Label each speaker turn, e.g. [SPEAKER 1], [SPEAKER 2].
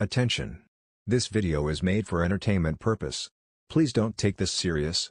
[SPEAKER 1] Attention! This video is made for entertainment purpose. Please don't take this serious.